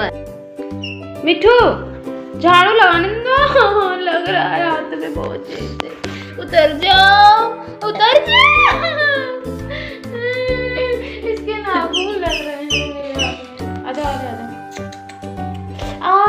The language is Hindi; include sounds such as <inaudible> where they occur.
ऊपर मिठू झाड़ू लगाने दो तो <laughs> लग रहा है हाथ में बहुत उतर जाओ उतर जाओ इसके नाखून लग रहे हैं आ